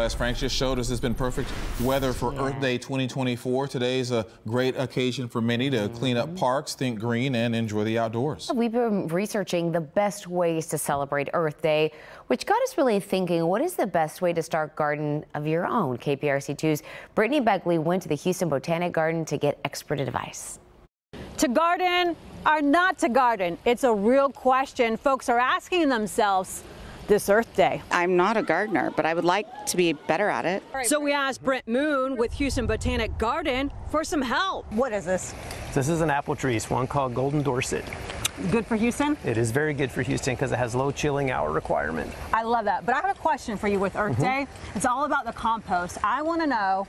as Frank just showed us, it's been perfect weather for yeah. Earth Day 2024. Today's a great occasion for many to mm-hmm. clean up parks, think green, and enjoy the outdoors. We've been researching the best ways to celebrate Earth Day, which got us really thinking, what is the best way to start garden of your own? KPRC2's Brittany Begley went to the Houston Botanic Garden to get expert advice. To garden or not to garden? It's a real question folks are asking themselves this Earth Day. I'm not a gardener, but I would like to be better at it. So we asked Brent Moon with Houston Botanic Garden for some help. What is this? This is an apple tree, It's one called Golden Dorsett. Good for Houston? It is very good for Houston because it has low chilling hour requirement. I love that. But I have a question for you with Earth mm -hmm. Day. It's all about the compost. I want to know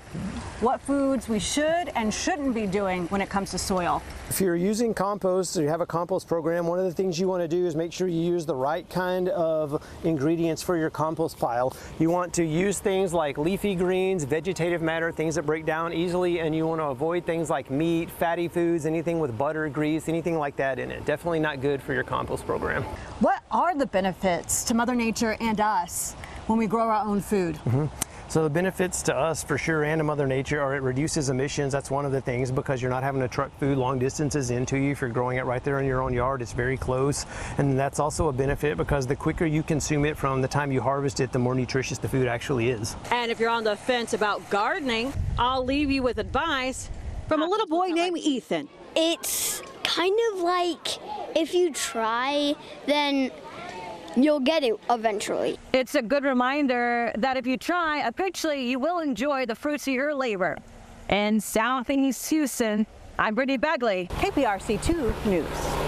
what foods we should and shouldn't be doing when it comes to soil. If you're using compost or you have a compost program, one of the things you want to do is make sure you use the right kind of ingredients for your compost pile. You want to use things like leafy greens, vegetative matter, things that break down easily, and you want to avoid things like meat, fatty foods, anything with butter, grease, anything like that in it. Definitely not good for your compost program. What are the benefits to Mother Nature and us when we grow our own food? Mm -hmm. So the benefits to us for sure and to Mother Nature are it reduces emissions. That's one of the things because you're not having to truck food long distances into you. If you're growing it right there in your own yard, it's very close. And that's also a benefit because the quicker you consume it from the time you harvest it, the more nutritious the food actually is. And if you're on the fence about gardening, I'll leave you with advice from a little boy named Ethan. It's kind of like if you try, then you'll get it eventually. It's a good reminder that if you try, eventually you will enjoy the fruits of your labor. In Southeast Houston, I'm Brittany Begley, KPRC 2 News.